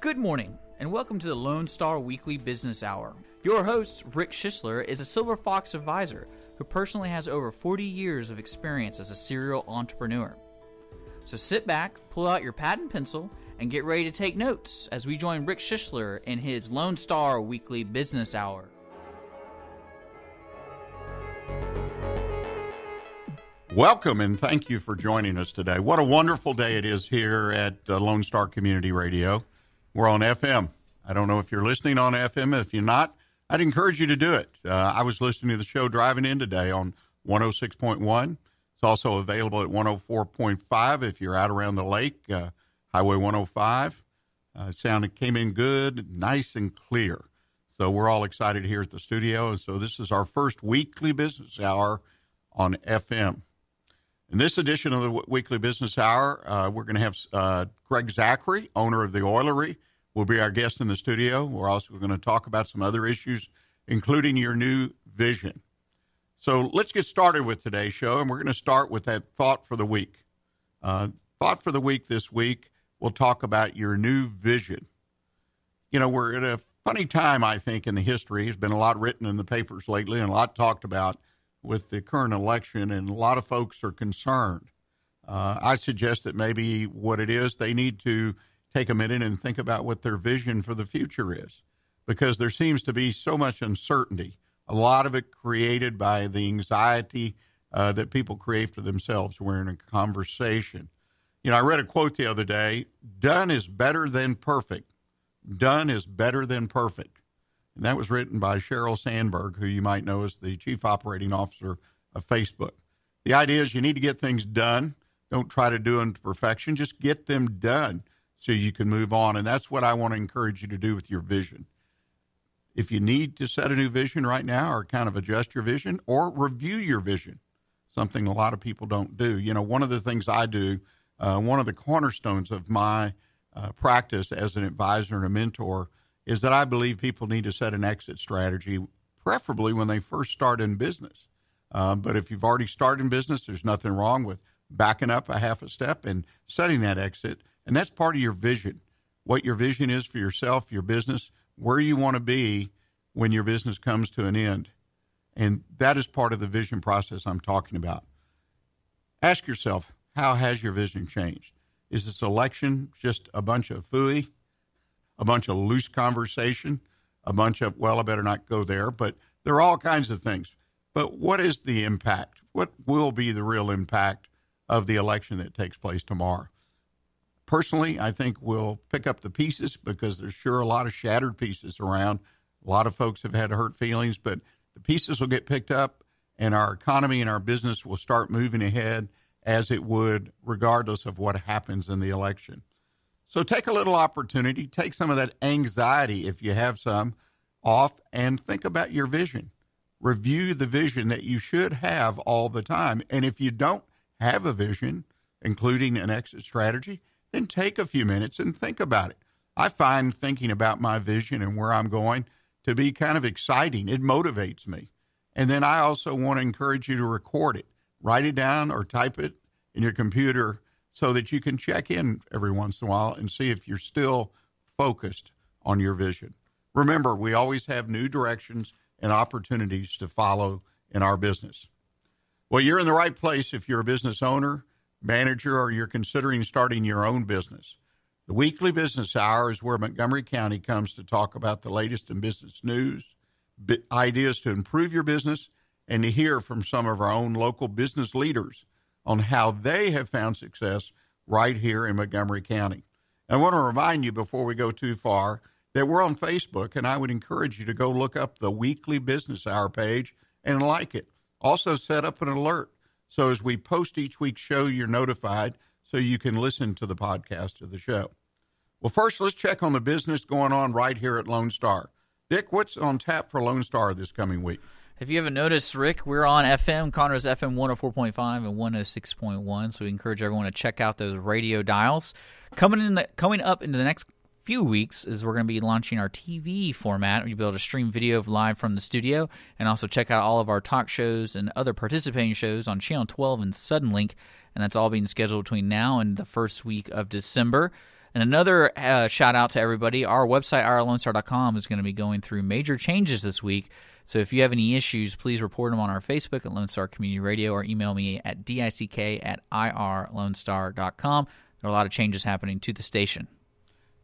Good morning, and welcome to the Lone Star Weekly Business Hour. Your host, Rick Schisler, is a Silver Fox advisor who personally has over 40 years of experience as a serial entrepreneur. So sit back, pull out your pad and pencil, and get ready to take notes as we join Rick Schisler in his Lone Star Weekly Business Hour. Welcome and thank you for joining us today. What a wonderful day it is here at uh, Lone Star Community Radio. We're on FM. I don't know if you're listening on FM. If you're not, I'd encourage you to do it. Uh, I was listening to the show driving in today on 106.1. It's also available at 104.5 if you're out around the lake, uh, Highway 105. Uh, sound came in good, nice and clear. So we're all excited here at the studio. And so this is our first weekly business hour on FM. In this edition of the weekly business hour, uh, we're going to have uh, Greg Zachary, owner of the Oilerie, will be our guest in the studio. We're also going to talk about some other issues, including your new vision. So let's get started with today's show, and we're going to start with that thought for the week. Uh, thought for the week this week, we'll talk about your new vision. You know, we're at a funny time, I think, in the history. There's been a lot written in the papers lately and a lot talked about with the current election, and a lot of folks are concerned. Uh, I suggest that maybe what it is, they need to take a minute and think about what their vision for the future is because there seems to be so much uncertainty, a lot of it created by the anxiety uh, that people create for themselves. We're in a conversation. You know, I read a quote the other day done is better than perfect. Done is better than perfect. And that was written by Sheryl Sandberg, who you might know as the chief operating officer of Facebook. The idea is you need to get things done. Don't try to do them to perfection. Just get them done so you can move on. And that's what I want to encourage you to do with your vision. If you need to set a new vision right now or kind of adjust your vision or review your vision, something a lot of people don't do. You know, one of the things I do, uh, one of the cornerstones of my uh, practice as an advisor and a mentor is that I believe people need to set an exit strategy, preferably when they first start in business. Uh, but if you've already started in business, there's nothing wrong with backing up a half a step and setting that exit and that's part of your vision. What your vision is for yourself, your business, where you want to be when your business comes to an end. And that is part of the vision process I'm talking about. Ask yourself, how has your vision changed? Is this election just a bunch of fooey, a bunch of loose conversation, a bunch of, well, I better not go there, but there are all kinds of things. But what is the impact? What will be the real impact of the election that takes place tomorrow? Personally, I think we'll pick up the pieces because there's sure a lot of shattered pieces around. A lot of folks have had hurt feelings, but the pieces will get picked up, and our economy and our business will start moving ahead as it would, regardless of what happens in the election. So take a little opportunity, take some of that anxiety, if you have some, off, and think about your vision. Review the vision that you should have all the time. And if you don't have a vision, including an exit strategy, then take a few minutes and think about it. I find thinking about my vision and where I'm going to be kind of exciting. It motivates me. And then I also want to encourage you to record it, write it down or type it in your computer so that you can check in every once in a while and see if you're still focused on your vision. Remember, we always have new directions and opportunities to follow in our business. Well, you're in the right place if you're a business owner manager or you're considering starting your own business. The weekly business hour is where Montgomery County comes to talk about the latest in business news, ideas to improve your business, and to hear from some of our own local business leaders on how they have found success right here in Montgomery County. I want to remind you before we go too far that we're on Facebook, and I would encourage you to go look up the weekly business hour page and like it. Also, set up an alert so as we post each week's show, you're notified so you can listen to the podcast of the show. Well, first, let's check on the business going on right here at Lone Star. Dick, what's on tap for Lone Star this coming week? If you haven't noticed, Rick, we're on FM, Conroe's FM 104.5 and 106.1. So we encourage everyone to check out those radio dials. Coming in, the, coming up into the next few weeks is we're going to be launching our TV format. You'll be able to stream video live from the studio and also check out all of our talk shows and other participating shows on Channel 12 and Suddenlink. And that's all being scheduled between now and the first week of December. And another uh, shout out to everybody. Our website, irlonestar.com, is going to be going through major changes this week. So if you have any issues, please report them on our Facebook at Lone Star Community Radio or email me at dick at irlonestar.com. There are a lot of changes happening to the station.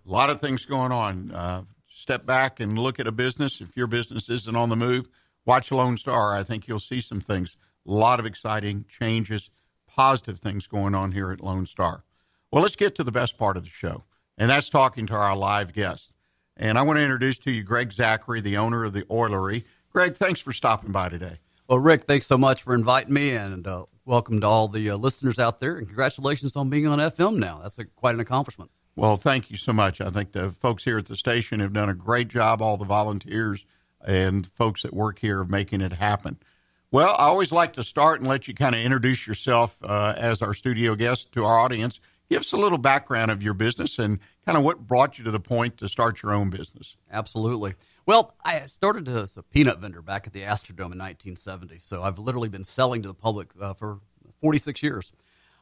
A lot of things going on. Uh, step back and look at a business. If your business isn't on the move, watch Lone Star. I think you'll see some things. A lot of exciting changes, positive things going on here at Lone Star. Well, let's get to the best part of the show, and that's talking to our live guest. And I want to introduce to you Greg Zachary, the owner of the Oilerie. Greg, thanks for stopping by today. Well, Rick, thanks so much for inviting me, and uh, welcome to all the uh, listeners out there, and congratulations on being on FM now. That's a, quite an accomplishment. Well, thank you so much. I think the folks here at the station have done a great job, all the volunteers and folks that work here of making it happen. Well, I always like to start and let you kind of introduce yourself uh, as our studio guest to our audience. Give us a little background of your business and kind of what brought you to the point to start your own business. Absolutely. Well, I started as a peanut vendor back at the Astrodome in 1970, so I've literally been selling to the public uh, for 46 years.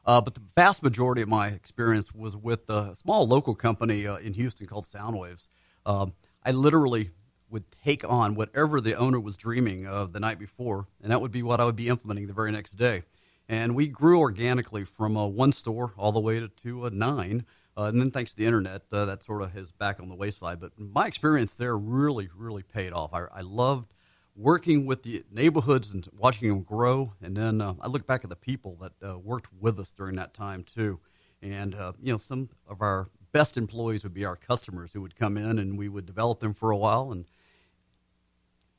Uh, but the vast majority of my experience was with a small local company uh, in Houston called Soundwaves. Um, I literally would take on whatever the owner was dreaming of the night before, and that would be what I would be implementing the very next day. And we grew organically from a one store all the way to, to a nine. Uh, and then thanks to the internet, uh, that sort of is back on the wayside. But my experience there really, really paid off. I, I loved working with the neighborhoods and watching them grow. And then uh, I look back at the people that uh, worked with us during that time too. And uh, you know, some of our best employees would be our customers who would come in, and we would develop them for a while and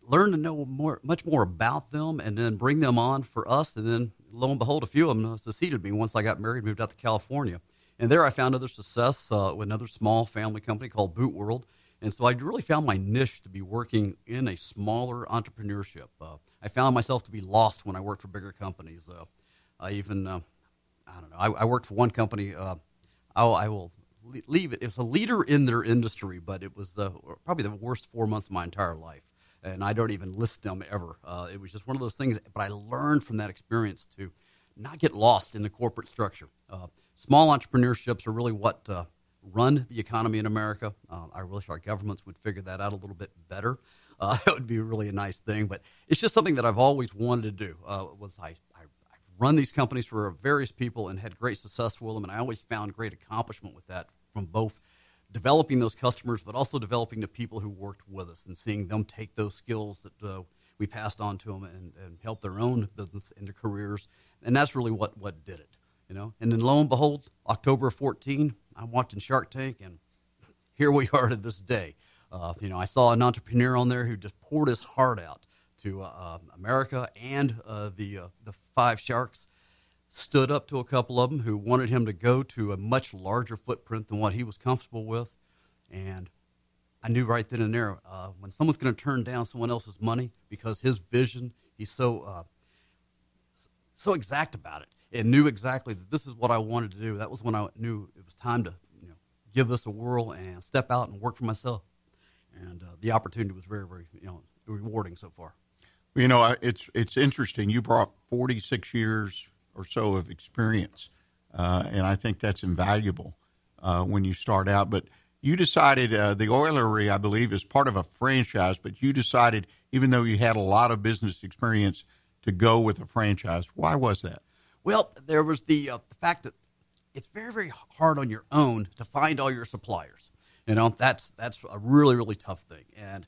learn to know more, much more about them, and then bring them on for us. And then, lo and behold, a few of them uh, succeeded me once I got married, moved out to California. And there I found other success uh, with another small family company called Boot World. And so I really found my niche to be working in a smaller entrepreneurship. Uh, I found myself to be lost when I worked for bigger companies. Uh, I even, uh, I don't know, I, I, worked for one company. Uh, I, I, will leave it. It's a leader in their industry, but it was probably the worst four months of my entire life. And I don't even list them ever. Uh, it was just one of those things. But I learned from that experience to not get lost in the corporate structure. Uh, small entrepreneurships are really what run the economy in America. Uh, I wish our governments would figure that out a little bit better. Uh, that would be really a nice thing. But it's just something that I've always wanted to do. Uh, was I, I run these companies for various people and had great success with them, and I always found great accomplishment with that from both developing those customers, but also developing the people who worked with us and seeing them take those skills that uh, we passed on to them and, and help their own business and their careers. And that's really what, what did it, you know. And then lo and behold, October 14, I'm watching Shark Tank, and here we are to this day. Uh, you know, I saw an entrepreneur on there who just poured his heart out to uh, America and uh, the uh, the five sharks. Stood up to a couple of them who wanted him to go to a much larger footprint than what he was comfortable with, and I knew right then and there uh, when someone's going to turn down someone else's money because his vision, he's so uh, so exact about it, and knew exactly that this is what I wanted to do. That was when I knew it was time to you know give this a whirl and step out and work for myself. And uh, the opportunity was very, very you know rewarding so far. You know, it's it's interesting. You brought 46 years or so of experience, uh, and I think that's invaluable uh, when you start out. But you decided uh, the oilerie, I believe, is part of a franchise. But you decided, even though you had a lot of business experience, to go with a franchise. Why was that? Well, there was the, uh, the fact that it's very, very hard on your own to find all your suppliers. You know, that's that's a really, really tough thing. And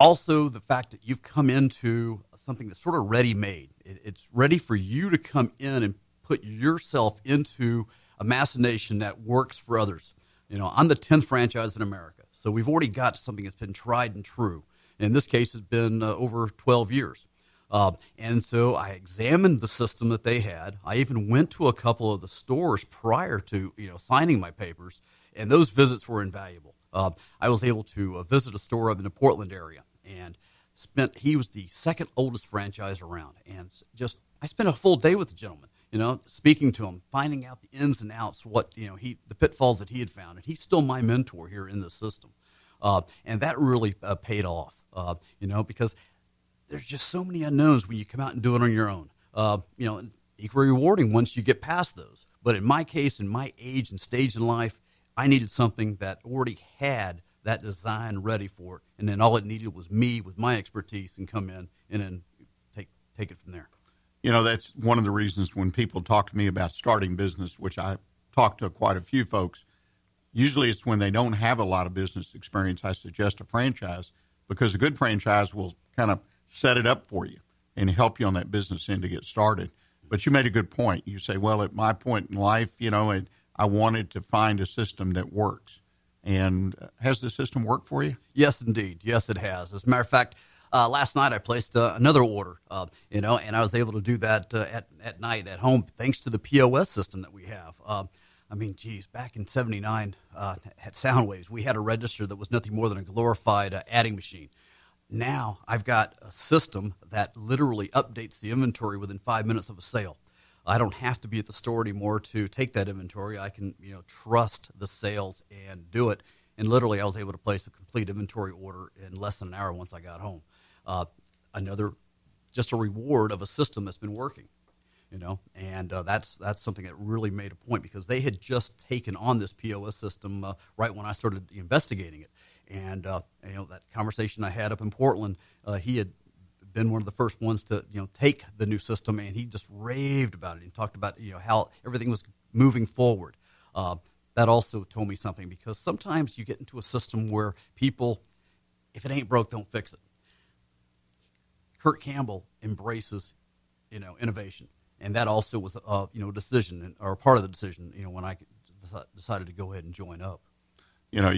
also the fact that you've come into something that's sort of ready made. It, it's ready for you to come in and put yourself into a machination that works for others. You know, I'm the 10th franchise in America. So we've already got something that's been tried and true. In this case, it's been uh, over 12 years. Uh, and so I examined the system that they had. I even went to a couple of the stores prior to you know signing my papers, and those visits were invaluable. Uh, I was able to uh, visit a store up in the Portland area and spent. He was the second oldest franchise around, and just I spent a full day with the gentleman. You know, speaking to him, finding out the ins and outs, what you know, he the pitfalls that he had found, and he's still my mentor here in the system, uh, and that really uh, paid off. Uh, you know, because there's just so many unknowns when you come out and do it on your own. Uh, you know, equally rewarding once you get past those. But in my case, in my age and stage in life, I needed something that already had that design ready for it, and then all it needed was me with my expertise and come in and then take take it from there. You know, that's one of the reasons when people talk to me about starting business, which I talk to quite a few folks. Usually, it's when they don't have a lot of business experience. I suggest a franchise because a good franchise will kind of set it up for you and help you on that business end to get started. But you made a good point. You say, well, at my point in life, you know, I wanted to find a system that works. And uh, has the system worked for you? Yes, indeed. Yes, it has. As a matter of fact, uh, last night I placed uh, another order, uh, you know, and I was able to do that uh, at, at night at home thanks to the POS system that we have. Um, I mean, geez, back in 79 uh, at Soundwaves, we had a register that was nothing more than a glorified adding machine. Now I've got a system that literally updates the inventory within five minutes of a sale. I don't have to be at the store anymore to take that inventory. I can, you know, trust the sales and do it. And literally, I was able to place a complete inventory order in less than an hour once I got home. Uh, another, just a reward of a system that's been working, you know. And uh, that's that's something that really made a point because they had just taken on this POS system uh, right when I started investigating it. And uh, you know that conversation I had up in Portland, uh, he had been one of the first ones to you know take the new system, and he just raved about it. He talked about you know how everything was moving forward. Uh, that also told me something because sometimes you get into a system where people, if it ain't broke, don't fix it. Kurt Campbell embraces, you know, innovation, and that also was a you know decision or part of the decision. You know, when I decided to go ahead and join up you know,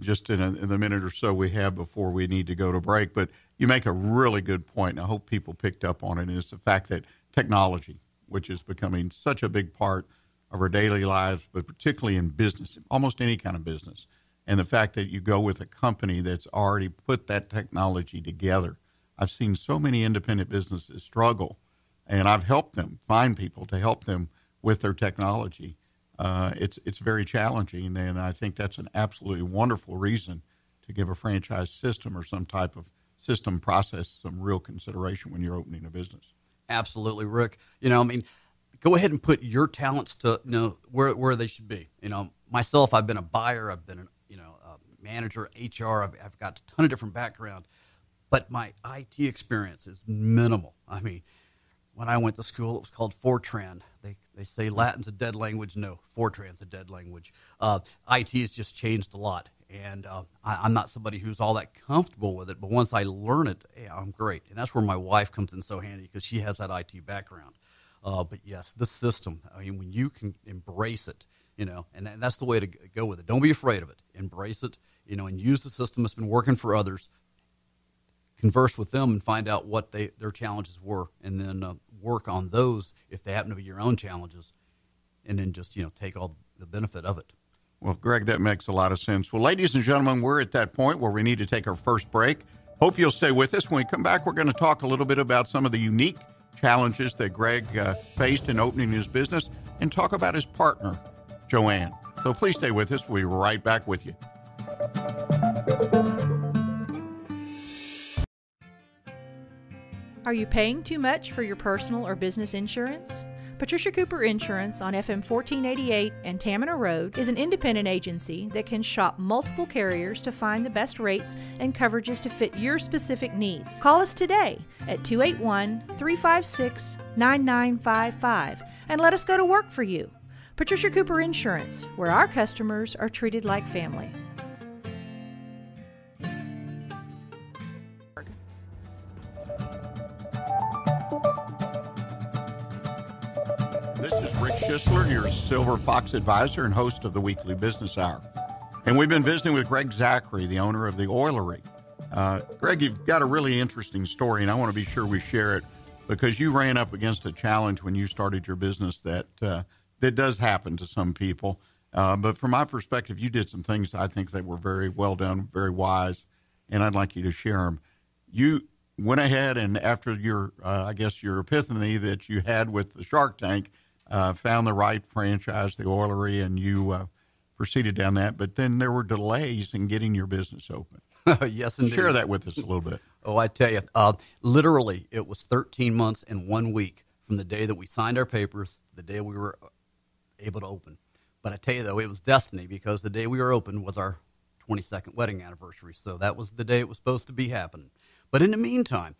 just in, a, in, the minute or so we have before we need to go to break. But you make a really good point, and I hope people picked up on it. Is the fact that technology, which is becoming such a big part of our daily lives, but particularly in business, almost any kind of business, and the fact that you go with a company that's already put that technology together. I've seen so many independent businesses struggle, and I've helped them find people to help them with their technology uh, it's it's very challenging, and I think that's an absolutely wonderful reason to give a franchise system or some type of system process some real consideration when you're opening a business. Absolutely, Rick. You know, I mean, go ahead and put your talents to you know where where they should be. You know, myself, I've been a buyer, I've been a you know a manager, HR, I've, I've got a ton of different background, but my IT experience is minimal. I mean when I went to school, it was called Fortran. They, they say Latin's a dead language. No, Fortran's a dead language. Uh, IT has just changed a lot. And uh, I, am not somebody who's all that comfortable with it, but once I learn it, yeah, I'm great. And that's where my wife comes in so handy because she has that IT background. Uh, but yes, this system, I mean, when you can embrace it, you know, and, and that's the way to go with it. Don't be afraid of it. Embrace it, you know, and use the system that's been working for others converse with them and find out what they, their challenges were, and then uh, work on those if they happen to be your own challenges, and then just you know take all the benefit of it. Well, Greg, that makes a lot of sense. Well, ladies and gentlemen, we're at that point where we need to take our first break. Hope you'll stay with us. When we come back, we're going to talk a little bit about some of the unique challenges that Greg uh, faced in opening his business and talk about his partner, Joanne. So please stay with us. We'll be right back with you. Are you paying too much for your personal or business insurance? Patricia Cooper Insurance on FM 1488 and Tamina Road is an independent agency that can shop multiple carriers to find the best rates and coverages to fit your specific needs. Call us today at 281 356 9955 and let us go to work for you. Patricia Cooper Insurance, where our customers are treated like family. Silver Fox advisor and host of the Weekly Business Hour. And we've been visiting with Greg Zachary, the owner of the Oilerie. Uh, Greg, you've got a really interesting story, and I want to be sure we share it because you ran up against a challenge when you started your business that uh, that does happen to some people. Uh, but from my perspective, you did some things I think that were very well done, very wise, and I'd like you to share them. You went ahead and after your, uh, I guess, your epiphany that you had with the Shark Tank, uh, found the right franchise, the oilerie, and you uh, proceeded down that. But then there were delays in getting your business open. yes, indeed. Share that with us a little bit. oh, I tell you, uh, literally, it was 13 months and one week from the day that we signed our papers, the day we were able to open. But I tell you though, it was destiny because the day we were open was our 22nd wedding anniversary. So that was the day it was supposed to be happening. But in the meantime,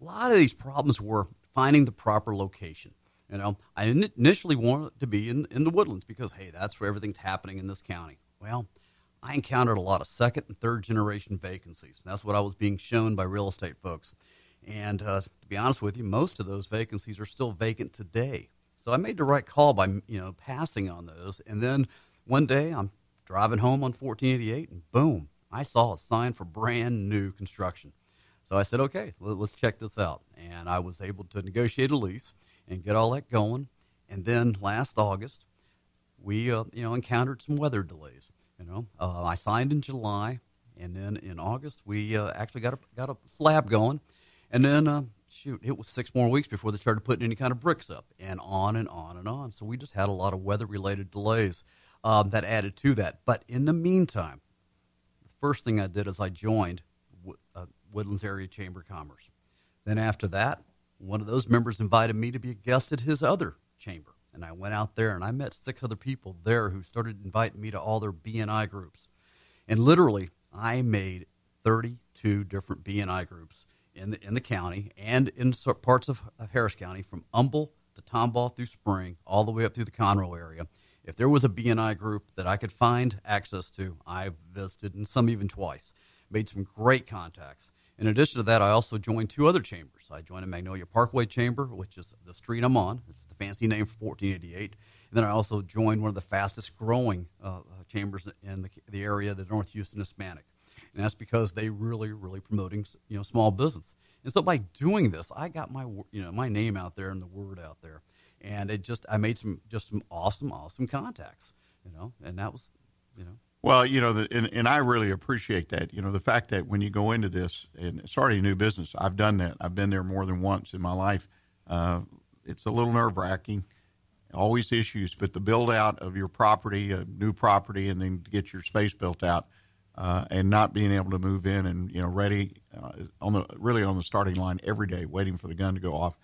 a lot of these problems were finding the proper location. You know, I initially wanted to be in, in the woodlands because, hey, that's where everything's happening in this county. Well, I encountered a lot of second and third generation vacancies. That's what I was being shown by real estate folks. And uh, to be honest with you, most of those vacancies are still vacant today. So I made the right call by you know passing on those. And then one day I'm driving home on 1488, and boom, I saw a sign for brand new construction. So I said, okay, let's check this out. And I was able to negotiate a lease and get all that going. And then last August, we uh, you know encountered some weather delays. You know, uh, I signed in July, and then in August we uh, actually got a got a slab going, and then uh, shoot, it was six more weeks before they started putting any kind of bricks up, and on and on and on. So we just had a lot of weather related delays um, that added to that. But in the meantime, the first thing I did is I joined uh, Woodlands Area Chamber of Commerce. Then after that, one of those members invited me to be a guest at his other chamber. And I went out there and I met six other people there who started inviting me to all their BNI groups. And literally, I made 32 different BNI groups in the, in the county and in parts of Harris County from Humble to Tomball through Spring, all the way up through the Conroe area. If there was a BNI group that I could find access to, I visited, and some even twice. Made some great contacts. In addition to that, I also joined two other chambers. I joined a Magnolia Parkway Chamber, which is the street I'm on. It's the fancy name for 1488. And then I also joined one of the fastest growing uh, uh, chambers in the, the area, the North Houston Hispanic. And that's because they really, really promoting you know small business. And so by doing this, I got my you know my name out there and the word out there, and it just I made some just some awesome, awesome contacts. You know, and that was you know well, you know, the, and, and I really appreciate that. You know, the fact that when you go into this and starting a new business, I've done that. I've been there more than once in my life. Uh, it's a little nerve wracking, always issues, but the build out of your property, a new property, and then get your space built out, uh, and not being able to move in and you know ready uh, on the really on the starting line every day, waiting for the gun to go off.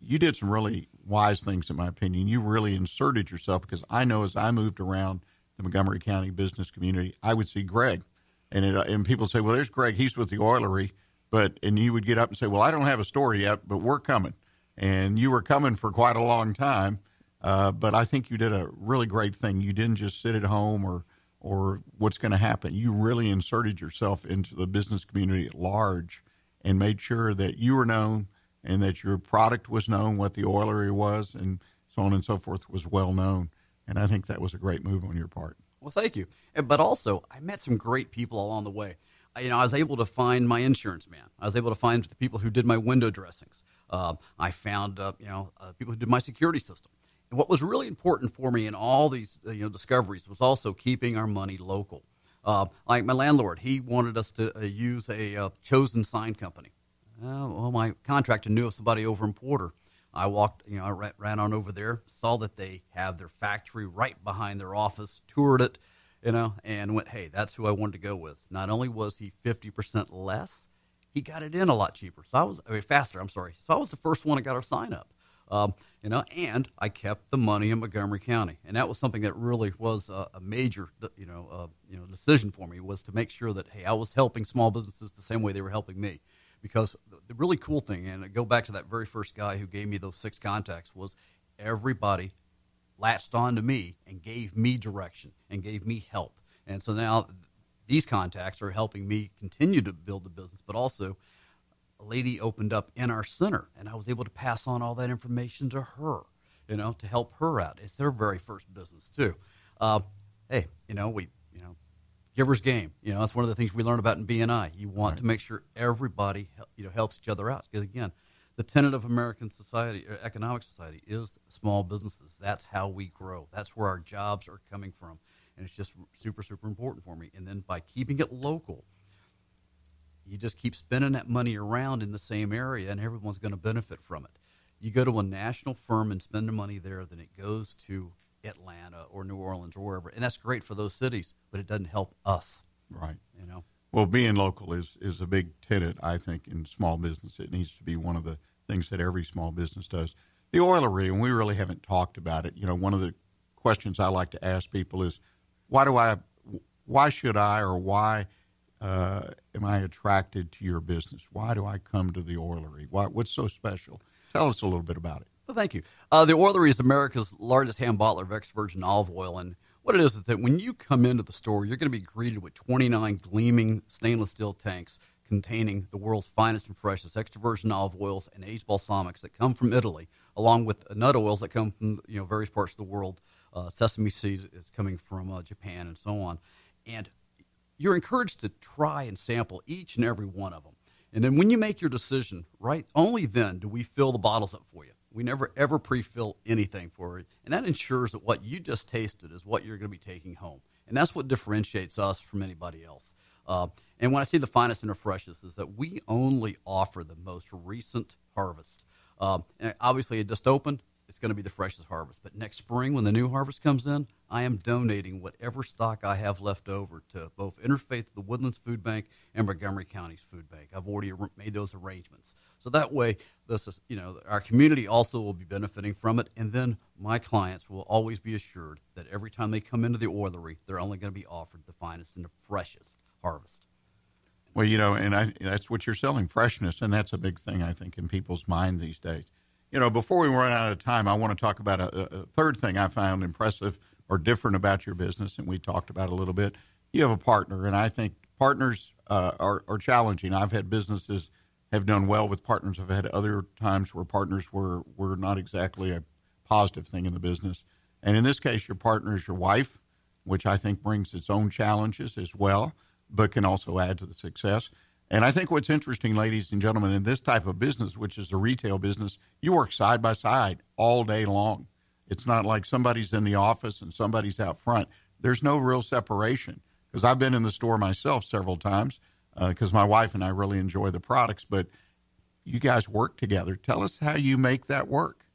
You did some really wise things, in my opinion. You really inserted yourself because I know as I moved around the Montgomery County business community, I would see Greg, and it, and people say, "Well, there's Greg. He's with the Oilerie," but and you would get up and say, "Well, I don't have a story yet, but we're coming," and you were coming for quite a long time. Uh, but I think you did a really great thing. You didn't just sit at home or or what's going to happen. You really inserted yourself into the business community at large and made sure that you were known and that your product was known, what the oilerie was, and so on and so forth was well known. And I think that was a great move on your part. Well, thank you. But also, I met some great people along the way. You know, I was able to find my insurance man. I was able to find the people who did my window dressings. Uh, I found, uh, you know, uh, people who did my security system. And what was really important for me in all these, uh, you know, discoveries was also keeping our money local. Uh, like my landlord, he wanted us to uh, use a chosen sign company. well, my contractor knew of somebody over in Porter I walked, you know, I ran on over there, saw that they have their factory right behind their office, toured it, you know, and went, hey, that's who I wanted to go with. Not only was he 50% less, he got it in a lot cheaper. So I was, I mean, faster, I'm sorry. So I was the first one that got our sign up. Um, you know, and I kept the money in Montgomery County, and that was something that really was a, a major, you know, uh, you know, decision for me was to make sure that hey, I was helping small businesses the same way they were helping me because the really cool thing, and I go back to that very first guy who gave me those six contacts, was everybody latched on to me and gave me direction and gave me help. And so now these contacts are helping me continue to build the business, but also a lady opened up in our center, and I was able to pass on all that information to her, you know, to help her out. It's her very first business too. Uh, hey, you know, we giver's game. You know, that's one of the things we learn about in BNI. You want right. to make sure everybody you know helps each other out because again, the tenet of American society, uh, economic society, is small businesses. That's how we grow. That's where our jobs are coming from, and it's just super super important for me. And then by keeping it local, you just keep spending that money around in the same area, and everyone's going to benefit from it. You go to a national firm and spend the money there, then it goes to Atlanta or New Orleans or wherever, and that's great for those cities, but it doesn't help us. Right. You know. Well, being local is is a big tenet, I think, in small business. It needs to be one of the things that every small business does. The oilerie, and we really haven't talked about it. You know, one of the questions I like to ask people is why do I, why should I, or why uh, am I attracted to your business? Why do I come to the oilerie? Why, what's so special? Tell us a little bit about it. Thank you. Uh, the oilerie is America's largest hand bottler of extra virgin olive oil, and what it is is that when you come into the store, you're going to be greeted with 29 gleaming stainless steel tanks containing the world's finest and freshest extra virgin olive oils and aged balsamics that come from Italy, along with nut oils that come from you know various parts of the world. Uh, sesame seed is coming from uh, Japan and so on, and you're encouraged to try and sample each and every one of them. And then when you make your decision, right, only then do we fill the bottles up for you. We never ever pre-fill anything for it, and that ensures that what you just tasted is what you're going to be taking home, and that's what differentiates us from anybody else. Uh, and when I say the finest and the freshest, is that we only offer the most recent harvest. Um, and obviously, it just opened. It's going to be the freshest harvest. But next spring, when the new harvest comes in, I am donating whatever stock I have left over to both Interfaith, the Woodlands Food Bank, and Montgomery County's Food Bank. I've already made those arrangements. So that way, this is, you know, our community also will be benefiting from it. And then my clients will always be assured that every time they come into the oilerie, they're only going to be offered the finest and the freshest harvest. Well, you know, and I, that's what you're selling freshness, and that's a big thing, I think, in people's mind these days. You know, before we run out of time, I want to talk about a, a third thing I found impressive or different about your business, and we talked about a little bit. You have a partner, and I think partners uh, are, are challenging. I've had businesses have done well with partners. I've had other times where partners were, were not exactly a positive thing in the business. And in this case, your partner is your wife, which I think brings its own challenges as well but can also add to the success. And I think what's interesting, ladies and gentlemen, in this type of business, which is the retail business, you work side by side all day long. It's not like somebody's in the office and somebody's out front. There's no real separation because I've been in the store myself several times because uh, my wife and I really enjoy the products, but you guys work together. Tell us how you make that work.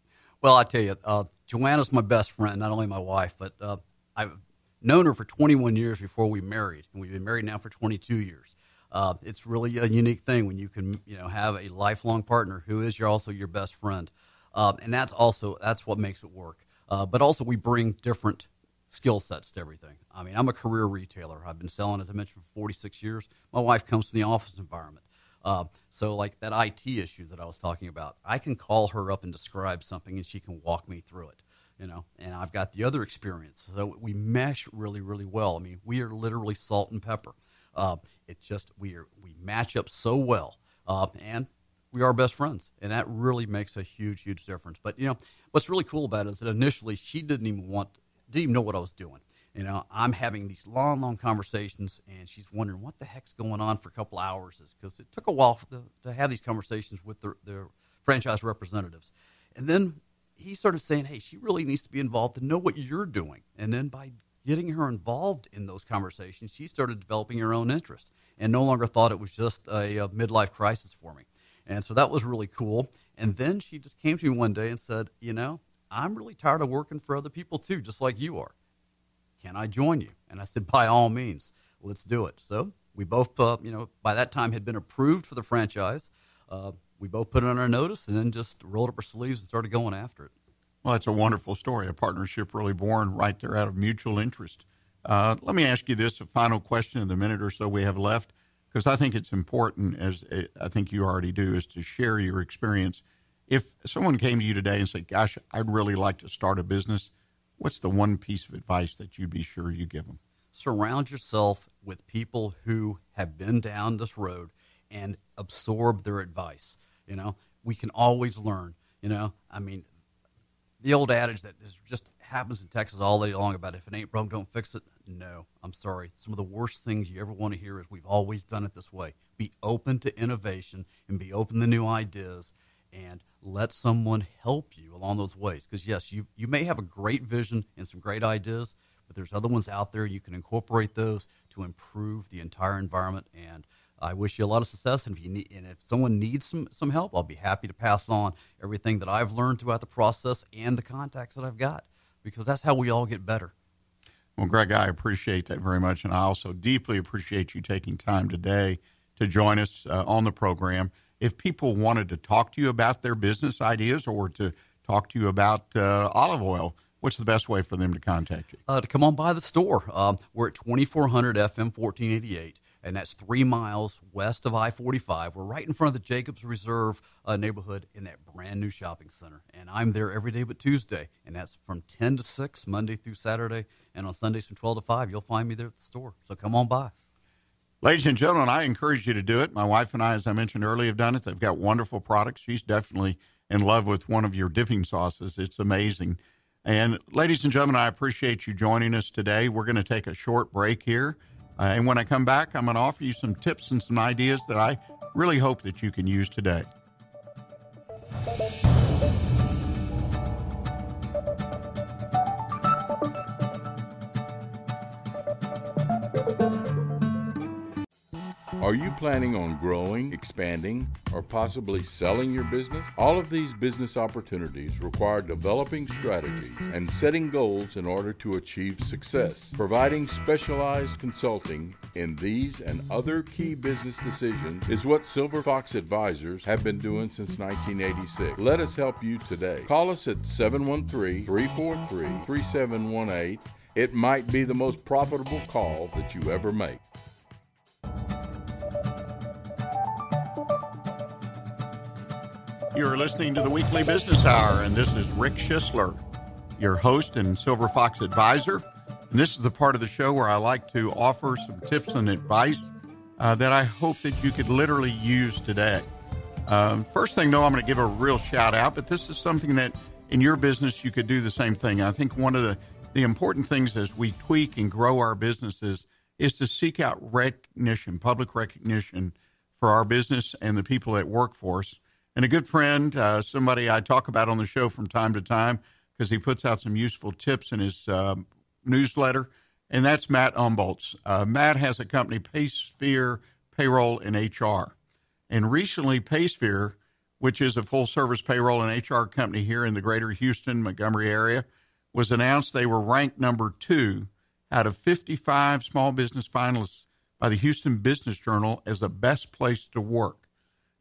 Well, I tell you, uh, Joanna's my best friend, not only my wife, but uh, I've known her for 21 years before we married, and we've been married now for 22 years. Uh, it's really a unique thing when you can, you know, have a lifelong partner who is your, also your best friend, um, and that's also that's what makes it work. Uh, but also, we bring different skill sets to everything. I mean, I'm a career retailer. I've been selling, as I mentioned, for 46 years. My wife comes from the office environment. Uh, so, like that IT issue that I was talking about, I can call her up and describe something, and she can walk me through it you know, and I've got the other experience. So we mesh really, really well. I mean, we are literally salt and pepper. Uh, it just we are we match up so well, uh, and we are best friends, and that really makes a huge, huge difference. But you know, what's really cool about it is that initially she didn't even want, didn't even know what I was doing. You know, I'm having these long, long conversations, and she's wondering what the heck's going on for a couple hours. Because it took a while to, to have these conversations with their, their franchise representatives, and then he started saying, hey, she really needs to be involved to know what you're doing. And then by getting her involved in those conversations, she started developing her own interest and no longer thought it was just a, a midlife crisis for me. And so that was really cool. And then she just came to me one day and said, you know, I'm really tired of working for other people too, just like you are. Can I join you? And I said, by all means, let's do it. So we both, uh, you know, by that time had been approved for the franchise. Uh, we both put it on our notice and then just rolled up our sleeves and started going after it. Well, that's a wonderful story. A partnership really born right there out of mutual interest. Uh, let me ask you this a final question in the minute or so we have left, because I think it's important, as uh, I think you already do, is to share your experience. If someone came to you today and said, Gosh, I'd really like to start a business, what's the one piece of advice that you'd be sure you give them? Surround yourself with people who have been down this road and absorb their advice. You know, we can always learn. You know, I mean, the old adage that just happens in Texas all day long about if it ain't broke, don't fix it. No, I'm sorry. Some of the worst things you ever want to hear is we've always done it this way. Be open to innovation and be open to new ideas and let someone help you along those ways. Because, yes, you, you may have a great vision and some great ideas, but there's other ones out there. You can incorporate those to improve the entire environment and – I wish you a lot of success. And if you need, and if someone needs some some help, I'll be happy to pass on everything that I've learned throughout the process and the contacts that I've got, because that's how we all get better. Well, Greg, I appreciate that very much, and I also deeply appreciate you taking time today to join us uh, on the program. If people wanted to talk to you about their business ideas or to talk to you about uh, olive oil, what's the best way for them to contact you? Uh, to come on by the store. Um, we're at 2400 FM 1488 and that's three miles west of I 45. We're right in front of the Jacobs Reserve uh, neighborhood in that brand new shopping center. And I'm there every day but Tuesday, and that's from 10 to 6, Monday through Saturday. And on Sundays from 12 to 5, you'll find me there at the store. So come on by. Ladies and gentlemen, I encourage you to do it. My wife and I, as I mentioned earlier, have done it. They've got wonderful products. She's definitely in love with one of your dipping sauces. It's amazing. And ladies and gentlemen, I appreciate you joining us today. We're going to take a short break here. Uh, and when I come back, I'm going to offer you some tips and some ideas that I really hope that you can use today. Are you planning on growing, expanding, or possibly selling your business? All of these business opportunities require developing strategies and setting goals in order to achieve success. Providing specialized consulting in these and other key business decisions is what Silver Fox Advisors have been doing since 1986. Let us help you today. Call us at 713 343 3718. It might be the most profitable call that you ever make. You're listening to the Weekly Business Hour, and this is Rick Schisler, your host and Silver Fox advisor. And this is the part of the show where I like to offer some tips and advice uh, that I hope that you could literally use today. Um, first thing, though, I'm going to give a real shout out, but this is something that in your business you could do the same thing. I think one of the, the important things as we tweak and grow our businesses is to seek out recognition, public recognition for our business and the people that work for us and a good friend, uh, somebody I talk about on the show from time to time because he puts out some useful tips in his uh, newsletter, and that's Matt Umboltz. Uh, Matt has a company, PaySphere Payroll and HR. And recently, PaySphere, which is a full service payroll and HR company here in the greater Houston, Montgomery area, was announced they were ranked number two out of 55 small business finalists by the Houston Business Journal as the best place to work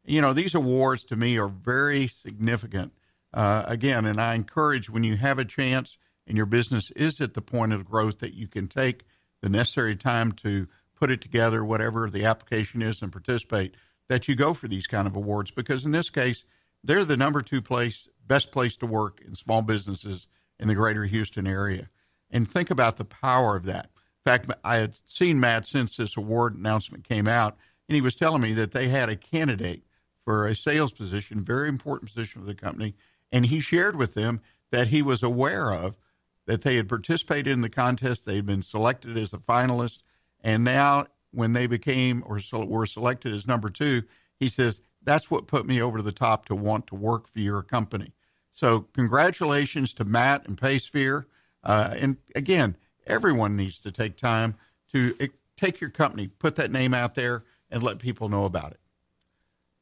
you know, these awards to me are very significant. Uh, again, and I encourage when you have a chance and your business is at the point of growth that you can take the necessary time to put it together, whatever the application is, and participate, that you go for these kind of awards. Because in this case, they're the number two place, best place to work in small businesses in the greater Houston area. And think about the power of that. In fact, I had seen Matt since this award announcement came out, and he was telling me that they had a candidate for a sales position, very important position for the company. And he shared with them that he was aware of that they had participated in the contest, they had been selected as a finalist, and now when they became or were selected as number two, he says that's what put me over the top to want to work for your company. So congratulations to Matt and PaySphere. Uh, and again, everyone needs to take time to eh, take your company, put that name out there, and let people know about it.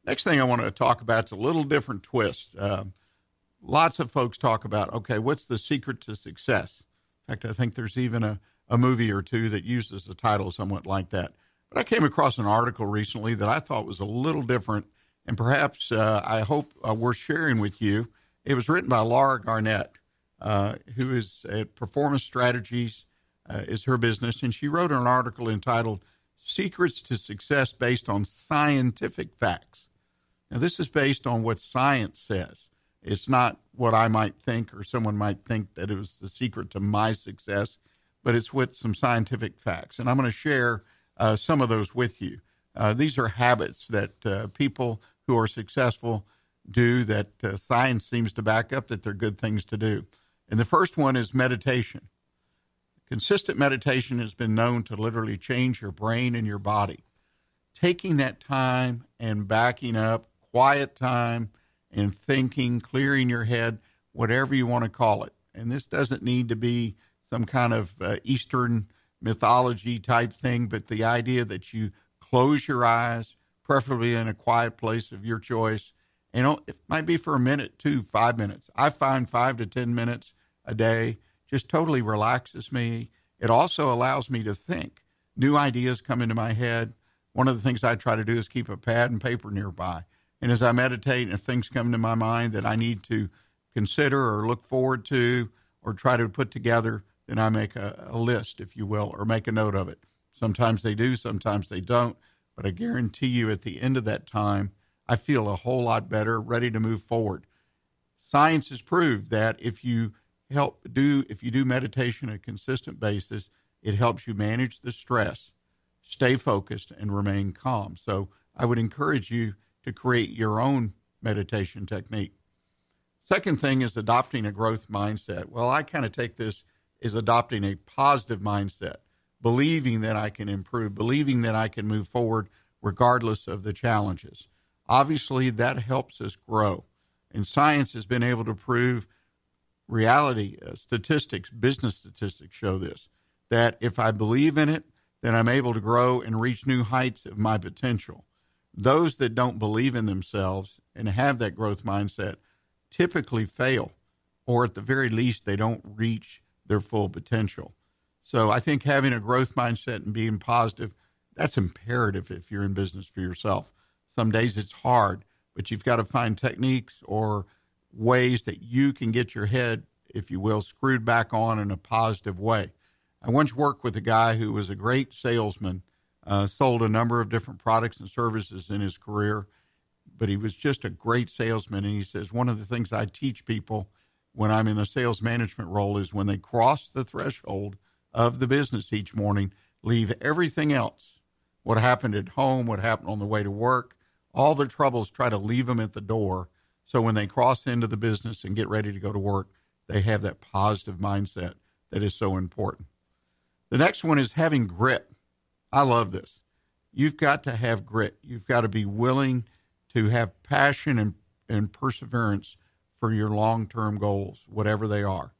Next thing I want to talk about is a little different twist. Uh, lots of folks talk about, okay, what's the secret to success? In fact, I think there's even a, a movie or two that uses a title somewhat like that. But I came across an article recently that I thought was a little different, and perhaps uh, I hope uh, we're sharing with you. It was written by Laura Garnett, uh, who is at Performance Strategies, uh, is her business, and she wrote an article entitled "Secrets to Success Based on Scientific Facts." Now, this is based on what science says. It's not what I might think or someone might think that it was the secret to my success, but it's with some scientific facts. And I'm going to share uh, some of those with you. Uh, these are habits that uh, people who are successful do that uh, science seems to back up that they're good things to do. And the first one is meditation. Consistent meditation has been known to literally change your brain and your body. Taking that time and backing up quiet time and thinking, clearing your head, whatever you want to call it. And this doesn't need to be some kind of uh, Eastern mythology type thing, but the idea that you close your eyes, preferably in a quiet place of your choice. Know, it might be for a minute, two, five minutes. I find five to 10 minutes a day just totally relaxes me. It also allows me to think. New ideas come into my head. One of the things I try to do is keep a pad and paper nearby. And as I meditate, if things come to my mind that I need to consider or look forward to, or try to put together, then I make a, a list, if you will, or make a note of it. Sometimes they do, sometimes they don't. But I guarantee you at the end of that time, I feel a whole lot better, ready to move forward. Science has proved that if you help do if you do meditation on a consistent basis, it helps you manage the stress, stay focused, and remain calm. So I would encourage you to create your own meditation technique. Second thing is adopting a growth mindset. Well, I kind of take this as adopting a positive mindset, believing that I can improve, believing that I can move forward regardless of the challenges. Obviously, that helps us grow. And science has been able to prove reality, uh, statistics, business statistics show this that if I believe in it, then I'm able to grow and reach new heights of my potential. Those that don't believe in themselves and have that growth mindset typically fail, or at the very least, they don't reach their full potential. So I think having a growth mindset and being positive, that's imperative if you're in business for yourself. Some days it's hard, but you've got to find techniques or ways that you can get your head, if you will, screwed back on in a positive way. I once worked with a guy who was a great salesman, uh, sold a number of different products and services in his career, but he was just a great salesman. And he says, One of the things I teach people when I'm in a sales management role is when they cross the threshold of the business each morning, leave everything else what happened at home, what happened on the way to work, all the troubles, try to leave them at the door. So when they cross into the business and get ready to go to work, they have that positive mindset that is so important. The next one is having grit. I love this. You've got to have grit. You've got to be willing to have passion and, and perseverance for your long term goals, whatever they are.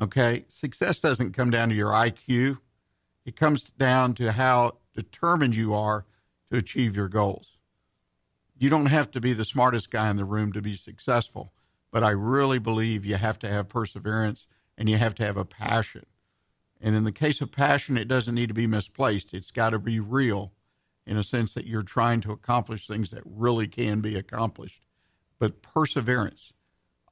Okay? Success doesn't come down to your IQ, it comes down to how determined you are to achieve your goals. You don't have to be the smartest guy in the room to be successful, but I really believe you have to have perseverance and you have to have a passion. And in the case of passion, it doesn't need to be misplaced. It's got to be real in a sense that you're trying to accomplish things that really can be accomplished. But perseverance,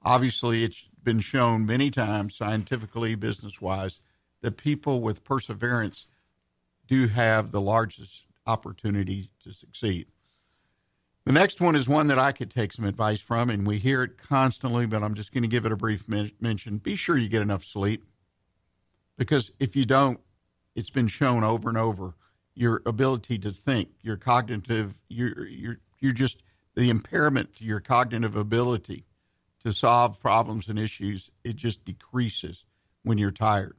obviously, it's been shown many times, scientifically, business wise, that people with perseverance do have the largest opportunity to succeed. The next one is one that I could take some advice from, and we hear it constantly, but I'm just going to give it a brief mention. Be sure you get enough sleep because if you don't, it's been shown over and over your ability to think, your cognitive, you're, you're, you're just the impairment to your cognitive ability to solve problems and issues, it just decreases when you're tired.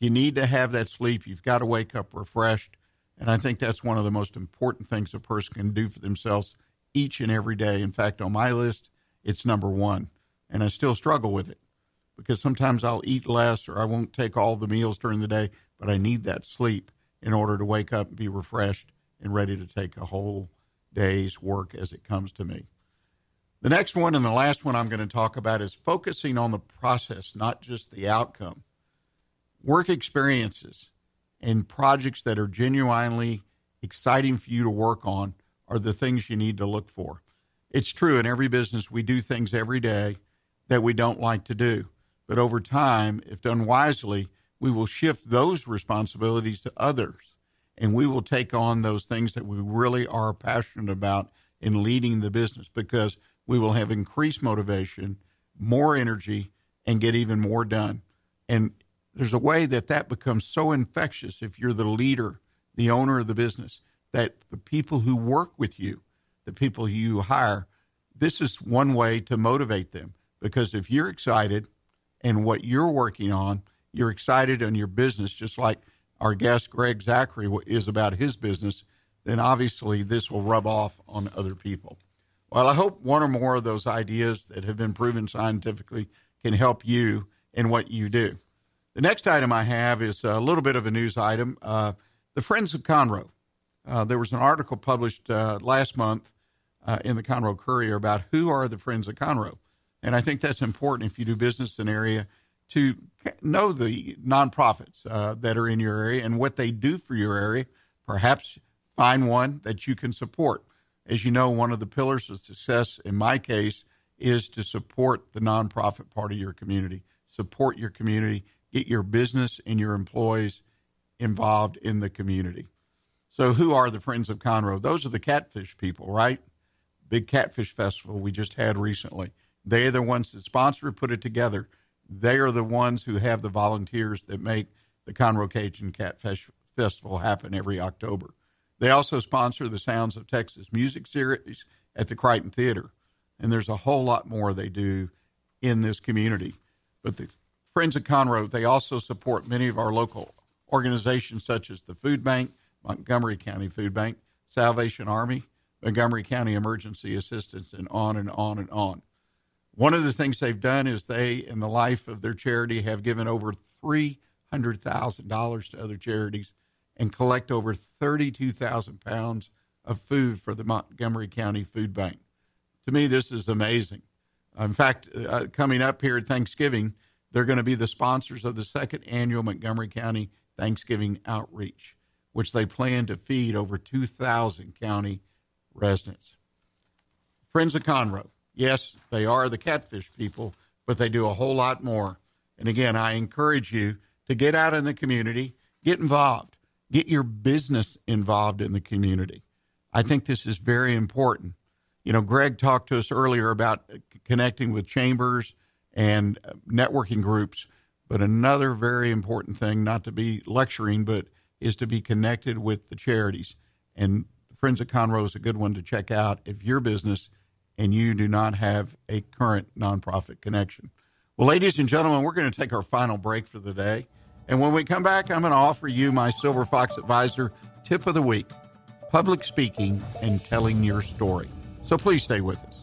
You need to have that sleep. You've got to wake up refreshed. And I think that's one of the most important things a person can do for themselves each and every day. In fact, on my list, it's number one. And I still struggle with it because sometimes I'll eat less or I won't take all the meals during the day, but I need that sleep in order to wake up and be refreshed and ready to take a whole day's work as it comes to me. The next one and the last one I'm going to talk about is focusing on the process, not just the outcome. Work experiences and projects that are genuinely exciting for you to work on are the things you need to look for. It's true in every business, we do things every day that we don't like to do. But over time, if done wisely, we will shift those responsibilities to others and we will take on those things that we really are passionate about in leading the business because we will have increased motivation, more energy, and get even more done. And there's a way that that becomes so infectious if you're the leader, the owner of the business, that the people who work with you, the people you hire, this is one way to motivate them. Because if you're excited and what you're working on, you're excited in your business, just like our guest Greg Zachary is about his business, then obviously this will rub off on other people. Well, I hope one or more of those ideas that have been proven scientifically can help you in what you do. The next item I have is a little bit of a news item. Uh, the Friends of Conroe. Uh, there was an article published uh, last month uh, in the Conroe Courier about who are the Friends of Conroe. And I think that's important if you do business in an area to know the nonprofits uh, that are in your area and what they do for your area. Perhaps find one that you can support. As you know, one of the pillars of success in my case is to support the nonprofit part of your community. support your community, get your business and your employees involved in the community. So, who are the Friends of Conroe? Those are the catfish people, right? Big Catfish Festival we just had recently. They are the ones that sponsor put it together. They are the ones who have the volunteers that make the Conroe Cajun Catfish Festival happen every October. They also sponsor the Sounds of Texas music series at the Crighton Theater. And there's a whole lot more they do in this community. But the Friends of Conroe, they also support many of our local organizations such as the Food Bank, Montgomery County Food Bank, Salvation Army, Montgomery County Emergency Assistance, and on and on and on. One of the things they've done is they, in the life of their charity, have given over $300,000 to other charities and collect over 32,000 pounds of food for the Montgomery County Food Bank. To me, this is amazing. In fact, uh, coming up here at Thanksgiving, they're going to be the sponsors of the second annual Montgomery County Thanksgiving Outreach, which they plan to feed over 2,000 county residents. Friends of Conroe, yes, they are the catfish people, but they do a whole lot more. And again, I encourage you to get out in the community, get involved, get your business involved in the community. I think this is very important. You know, Greg talked to us earlier about connecting with chambers and uh, networking groups, but another very important thing, not to be lecturing, but is to be connected with the charities. And Friends of Conroe is a good one to check out if your business and you do not have a current nonprofit connection. Well, ladies and gentlemen, we're going to take our final break for the day. And when we come back, I'm going to offer you my Silver Fox Advisor tip of the week public speaking and telling your story. So please stay with us.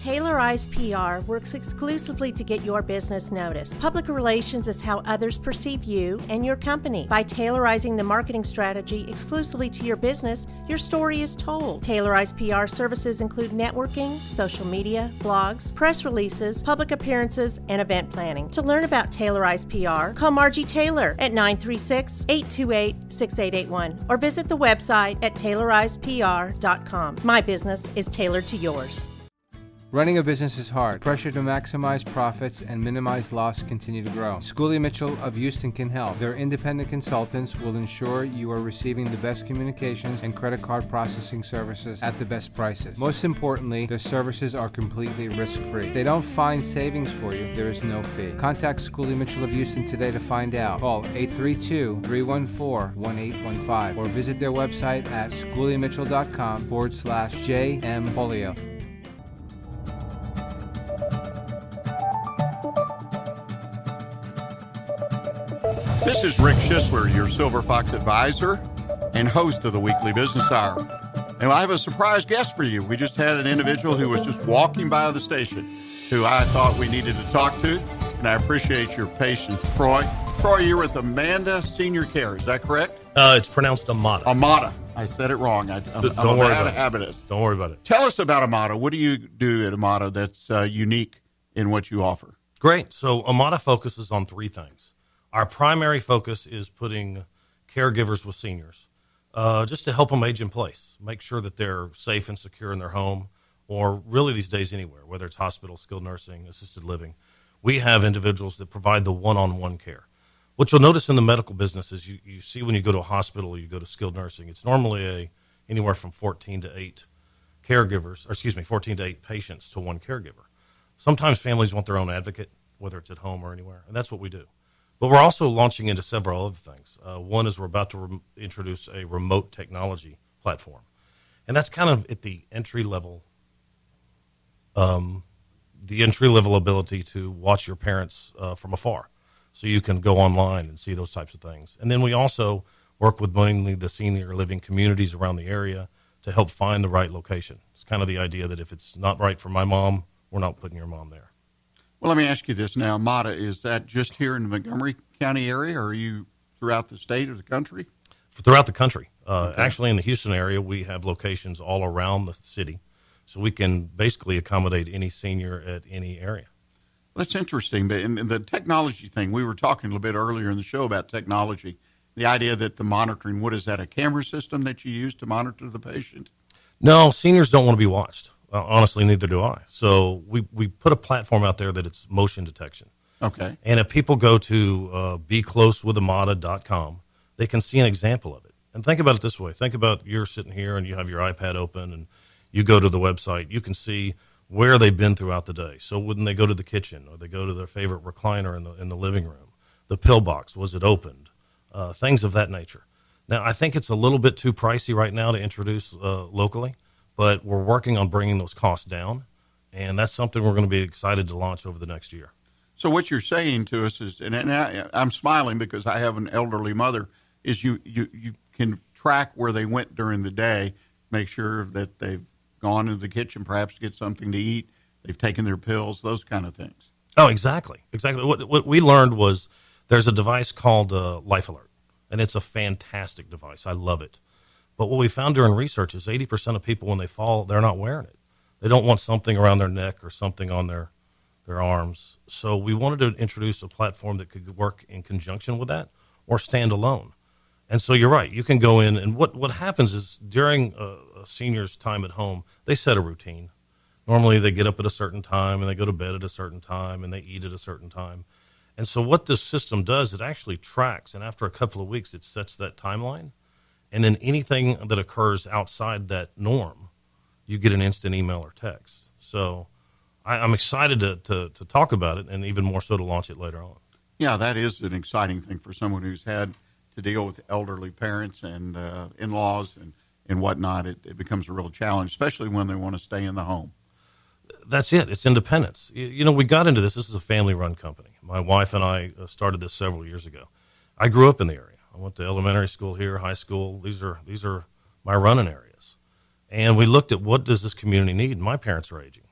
Taylorized PR works exclusively to get your business noticed. Public relations is how others perceive you and your company. By tailorizing the marketing strategy exclusively to your business, your story is told. Taylorized PR services include networking, social media, blogs, press releases, public appearances, and event planning. To learn about Taylorized PR, call Margie Taylor at 936 828 6881 or visit the website at taylorizedpr.com. My business is tailored to yours. Running a business is hard. Pressure to maximize profits and minimize loss continue to grow. Schooley Mitchell of Houston can help. Their independent consultants will ensure you are receiving the best communications and credit card processing services at the best prices. Most importantly, their services are completely risk-free. If they don't find savings for you, there is no fee. Contact Schooley Mitchell of Houston today to find out. Call 832-314-1815 or visit their website at schooleymitchell.com forward slash JM Polio. This is Rick Schissler, your Silver Fox advisor and host of the Weekly Business Hour. And I have a surprise guest for you. We just had an individual who was just walking by the station who I thought we needed to talk to, and I appreciate your patience, Troy. Troy, you're with Amanda Senior Care, is that correct? Uh, it's pronounced Amada. Amada. I said it wrong. I, am Don't I'm worry about it. Don't worry about it. Tell us about Amada. What do you do at Amada that's uh, unique in what you offer? Great. So Amada focuses on three things. Our primary focus is putting caregivers with seniors, uh, just to help them age in place, make sure that they're safe and secure in their home, or really these days anywhere, whether it's hospital, skilled nursing, assisted living. We have individuals that provide the one-on-one care. What you'll notice in the medical business is you, you see when you go to a hospital, you go to skilled nursing, it's normally a anywhere from 14 to 8 caregivers, or excuse me, 14 to 8 patients to one caregiver. Sometimes families want their own advocate, whether it's at home or anywhere, and that's what we do. But we're also launching into several other things. Uh, one is we're about to rem- introduce a remote technology platform, and that's kind of at the entry level, um, the entry level ability to watch your parents uh, from afar, so you can go online and see those types of things. And then we also work with mainly the senior living communities around the area to help find the right location. It's kind of the idea that if it's not right for my mom, we're not putting your mom there. Well, let me ask you this now. Mata, is that just here in the Montgomery County area, or are you throughout the state or the country? throughout the country. Uh, Actually, in the Houston area, we have locations all around the city, so we can basically accommodate any senior at any area. That's interesting. But in, in the technology thing, we were talking a little bit earlier in the show about technology. The idea that the monitoring, what is that, a camera system that you use to monitor the patient? No, seniors don't want to be watched. Uh, honestly, neither do I. So we, we put a platform out there that it's motion detection. Okay. And if people go to uh, beclosewithamada.com, they can see an example of it. And think about it this way: think about you're sitting here and you have your iPad open, and you go to the website. You can see where they've been throughout the day. So when they go to the kitchen or they go to their favorite recliner in the in the living room, the pillbox was it opened, uh, things of that nature. Now I think it's a little bit too pricey right now to introduce uh, locally, but we're working on bringing those costs down, and that's something we're going to be excited to launch over the next year. So what you're saying to us is, and, and I, I'm smiling because I have an elderly mother. Is you you you can track where they went during the day, make sure that they've gone into the kitchen perhaps to get something to eat, they've taken their pills, those kind of things. Oh, exactly, exactly. What what we learned was there's a device called uh, Life Alert, and it's a fantastic device. I love it. But what we found during research is 80% of people when they fall, they're not wearing it. They don't want something around their neck or something on their their arms. So we wanted to introduce a platform that could work in conjunction with that or stand alone. And so you're right. You can go in, and what, what happens is during a, a, senior's time at home, they set a routine. Normally, they get up at a certain time and they go to bed at a certain time and they eat at a certain time. And so, what this system does, it actually tracks, and after a couple of weeks, it sets that timeline. And then anything that occurs outside that norm, you get an instant email or text. So, I, am excited to, to, to talk about it and even more so to launch it later on. Yeah, that is an exciting thing for someone who's had to deal with elderly parents and uh, in laws and, and whatnot, it, it, becomes a real challenge, especially when they want to stay in the home. That's it. It's independence. You, you know, we got into this. This is a family run company. My wife and I uh, started this several years ago. I grew up in the area. I went to elementary school here, high school. These are these are my running areas. And we looked at what does this community need? My parents are aging.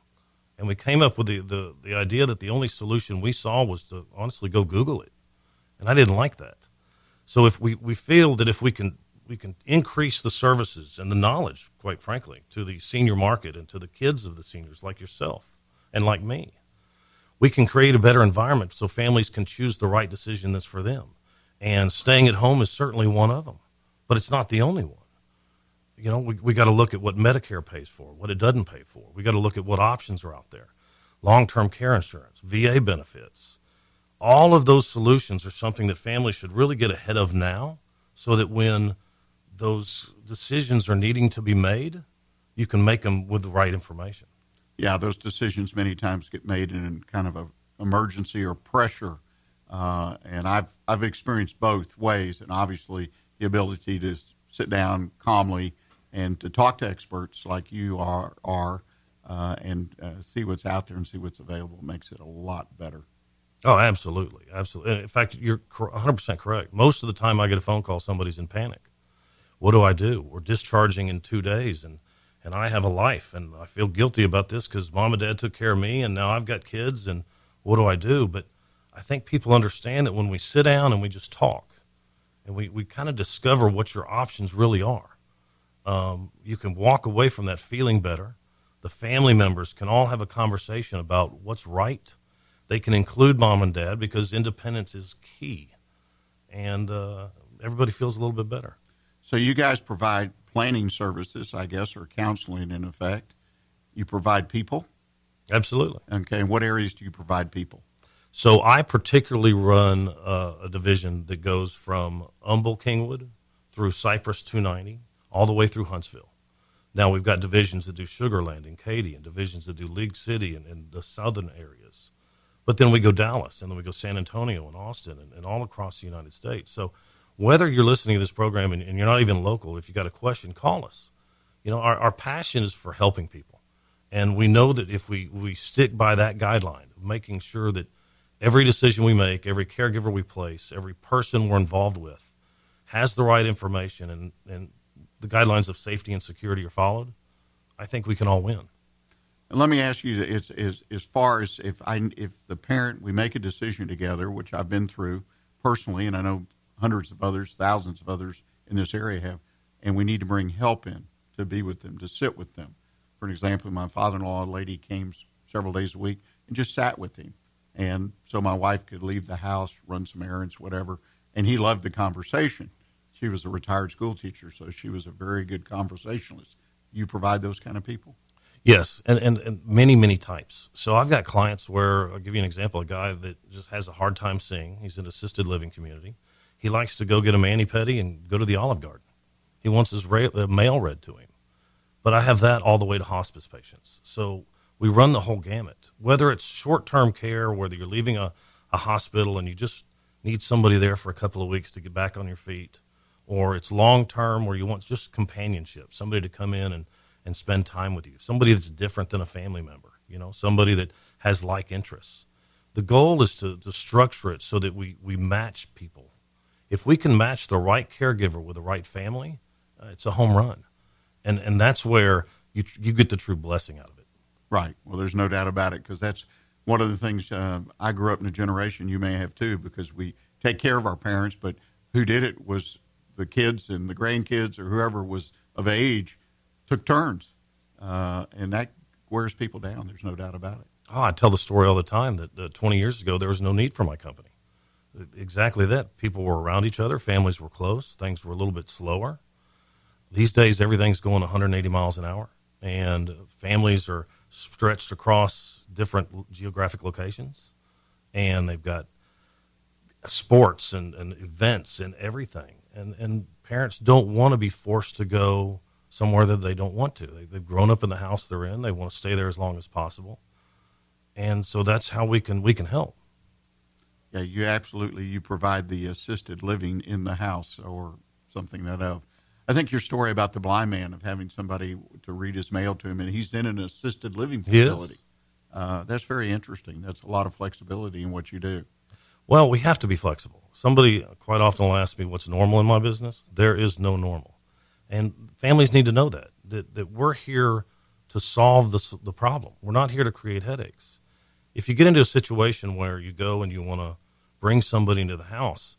And we came up with the, the, the idea that the only solution we saw was to honestly go Google it. And I didn't like that. So if we, we feel that if we can we can increase the services and the knowledge, quite frankly, to the senior market and to the kids of the seniors like yourself and like me, we can create a better environment so families can choose the right decision that's for them. And staying at home is certainly one of them, but it's not the only one. You know, we, we got to look at what Medicare pays for, what it doesn't pay for. We got to look at what options are out there long term care insurance, VA benefits, all of those solutions are something that families should really get ahead of now so that when those decisions are needing to be made, you can make them with the right information. Yeah, those decisions many times get made in kind of a emergency or pressure, uh, and I've I've experienced both ways, and obviously the ability to sit down calmly and to talk to experts like you are are uh, and uh, see what's out there and see what's available makes it a lot better. Oh, absolutely, absolutely. In fact, you're 100 percent correct. Most of the time, I get a phone call, somebody's in panic. What do I do? We're discharging in two days, and and I have a life, and I feel guilty about this because mom and dad took care of me, and now I've got kids, and what do I do? But I think people understand that when we sit down and we just talk, and we, we kind of discover what your options really are, um, you can walk away from that feeling better. The family members can all have a conversation about what's right they can include mom and dad because independence is key, and uh, everybody feels a little bit better. So you guys provide planning services, I guess, or counseling in effect. You provide people. Absolutely. Okay. And what areas do you provide people? So I particularly run uh, a division that goes from Humble Kingwood through Cypress 290 all the way through Huntsville. Now we've got divisions that do Sugar Land and Katy, and divisions that do League City and, and the southern areas. But then we go Dallas, and then we go San Antonio and Austin, and, and all across the United States. So whether you're listening to this program and, and, you're not even local, if you got a question, call us. You know, our, our passion is for helping people, and we know that if we we stick by that guideline making sure that every decision we make, every caregiver we place, every person we're involved with has the right information and, and the guidelines of safety and security are followed, I think we can all win. And let me ask you, as, as, as far as if I if the parent we make a decision together, which I've been through personally, and I know hundreds of others, thousands of others in this area have, and we need to bring help in to be with them, to sit with them. For an example, my father-in-law, a lady, came several days a week and just sat with him, and so my wife could leave the house, run some errands, whatever, and he loved the conversation. She was a retired school teacher, so she was a very good conversationalist. You provide those kind of people. Yes, and, and, and many, many types. So I've got clients where, I'll give you an example, a guy that just has a hard time seeing. He's in an assisted living community. He likes to go get a mani-pedi and go to the Olive Garden. He wants his ra- mail read to him. But I have that all the way to hospice patients. So we run the whole gamut. Whether it's short-term care, whether you're leaving a, a hospital and you just need somebody there for a couple of weeks to get back on your feet, or it's long-term where you want just companionship, somebody to come in and – and spend time with you. Somebody that's different than a family member, you know, somebody that has like interests. The goal is to, to structure it so that we, we match people. If we can match the right caregiver with the right family, uh, it's a home run. And, and that's where you, you get the true blessing out of it. Right. Well, there's no doubt about it because that's one of the things uh, I grew up in a generation you may have too because we take care of our parents, but who did it was the kids and the grandkids or whoever was of age took turns, uh, and that wears people down. There's no doubt about it. Oh, I tell the story all the time that uh, 20 years ago there was no need for my company. Exactly that. People were around each other, families were close, things were a little bit slower. These days, everything's going 180 miles an hour, and families are stretched across different geographic locations, and they've got sports and, and events and everything. And, and parents don't want to be forced to go somewhere that they don't want to. They, they've grown up in the house they're in. They want to stay there as long as possible, and so that's how we can we can help. Yeah, you absolutely you provide the assisted living in the house or something that of. I think your story about the blind man of having somebody to read his mail to him, and he's in an assisted living facility. Uh, that's very interesting. That's a lot of flexibility in what you do. Well, we have to be flexible. Somebody quite often will ask me what's normal in my business. There is no normal. And families need to know that, that, that we're here to solve the, the problem. We're not here to create headaches. If you get into a situation where you go and you want to bring somebody into the house,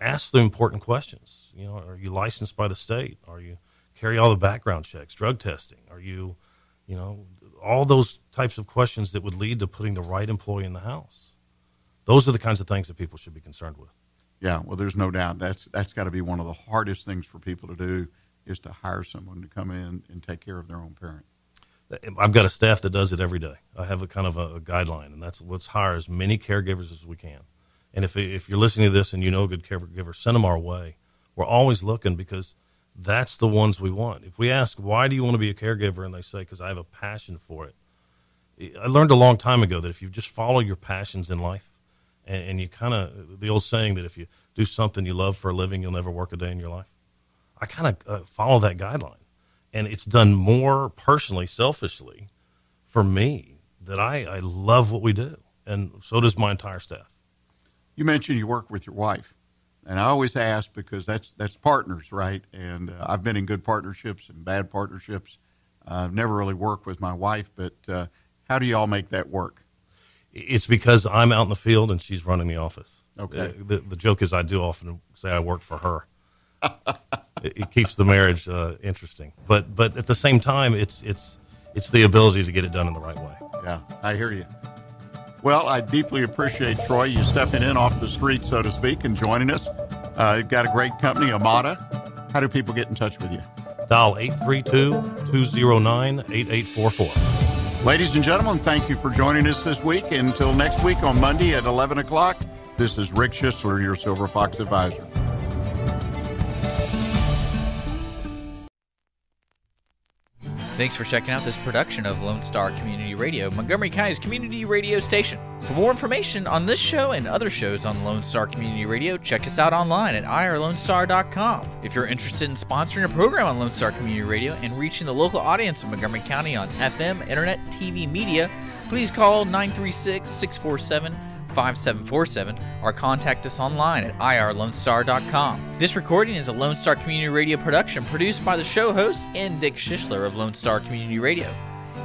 ask the important questions. You know, are you licensed by the state? Are you carry all the background checks, drug testing? Are you, you know, all those types of questions that would lead to putting the right employee in the house. Those are the kinds of things that people should be concerned with. Yeah, well, there's no doubt that's that's got to be one of the hardest things for people to do is to hire someone to come in and take care of their own parent. I've got a staff that does it every day. I have a kind of a, a guideline, and that's let's hire as many caregivers as we can. And if if you're listening to this and you know a good caregiver, send them our way. We're always looking because that's the ones we want. If we ask why do you want to be a caregiver, and they say because I have a passion for it. I learned a long time ago that if you just follow your passions in life, and, and you kind of the old saying that if you do something you love for a living, you'll never work a day in your life. I kind of uh, follow that guideline. And it's done more personally, selfishly for me that I, I love what we do. And so does my entire staff. You mentioned you work with your wife. And I always ask because that's that's partners, right? And uh, I've been in good partnerships and bad partnerships. Uh, I've never really worked with my wife, but uh, how do you all make that work? It's because I'm out in the field and she's running the office. Okay. Uh, the, the joke is I do often say I work for her. it, it, keeps the marriage uh, interesting. But but at the same time, it's it's it's the ability to get it done in the right way. Yeah, I hear you. Well, I deeply appreciate Troy you stepping in off the street, so to speak, and joining us. Uh, you've got a great company, Amada. How do people get in touch with you? Dial 832-209-8844. Ladies and gentlemen, thank you for joining us this week. Until next week on Monday at 11 o'clock, this is Rick Schissler, your Silver Fox Advisor. Thanks for checking out this production of Lone Star Community Radio, Montgomery County's community radio station. For more information on this show and other shows on Lone Star Community Radio, check us out online at irlonestar.com. If you're interested in sponsoring a program on Lone Star Community Radio and reaching the local audience of Montgomery County on FM, internet, TV, media, please call 936 647 5747 or contact us online at irlonestar.com. This recording is a Lone Star Community Radio production produced by the show host and Dick Schissler of Lone Star Community Radio.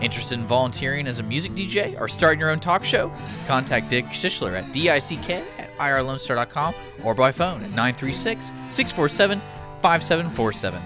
Interested in volunteering as a music DJ or starting your own talk show? Contact Dick Schissler at dick at irlonestar.com or by phone at 936 647 5747.